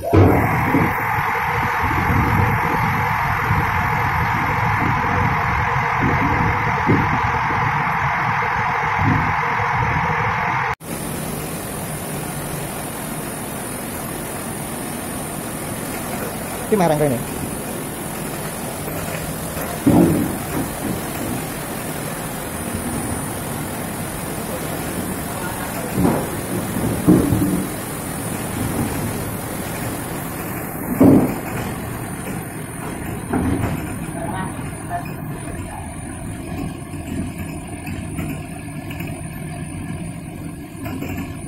Ini merah ini. Thank you. Ya? Thank you.